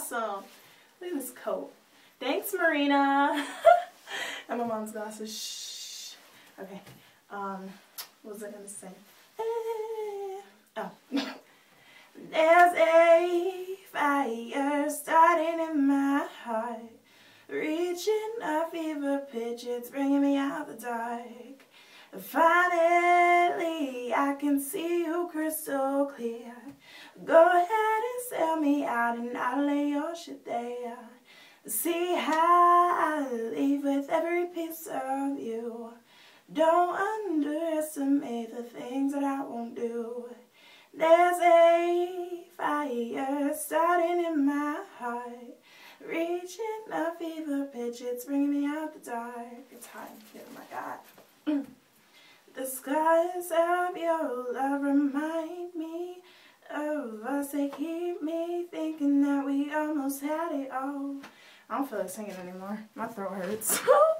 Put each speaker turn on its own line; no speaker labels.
awesome. Look at this coat. Thanks, Marina. and my mom's glasses. Shh. Okay. Um, what was I going to say? Eh. Oh. There's a fire starting in my heart. Reaching a fever pitch, it's bringing me out the dark. Finally, I can see you crystal clear. Go ahead and sell me out and I'll lay your shit there. See how I leave with every piece of you. Don't underestimate the things that I won't do. There's a fire starting in my heart. Reaching a fever pitch, it's bringing me out the dark. It's hot here, oh my God. the skies of your love remind me of us. They keep me all. I don't feel like singing anymore. My throat hurts.